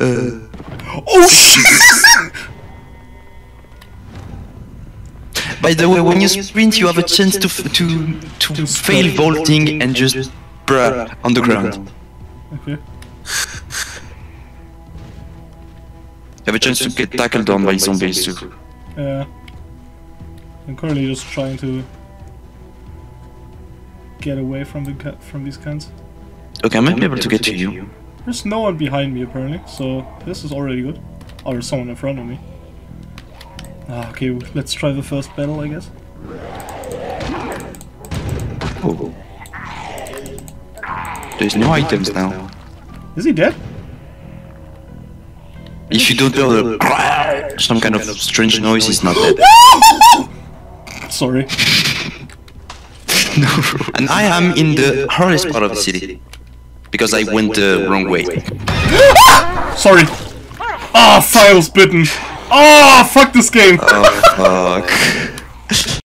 Uh, Oh shit! by the way, when you sprint, you have a chance to f- to to fail vaulting and just bruh on the ground. okay. You have a chance to get tackled on by zombies too. Yeah. I'm currently just trying to get away from the from these cans. Okay, I might be able to get to you. There's no one behind me apparently, so this is already good. Or there's someone in front of me. Ah, okay, let's try the first battle, I guess. Oh. There's no items now. Is he dead? If you don't hear the some kind of strange noise, it's not dead. Sorry. no. And I am in the hardest part of the city. Because I went the wrong way. Sorry. Ah, files bitten. Ah, fuck this game. Oh fuck.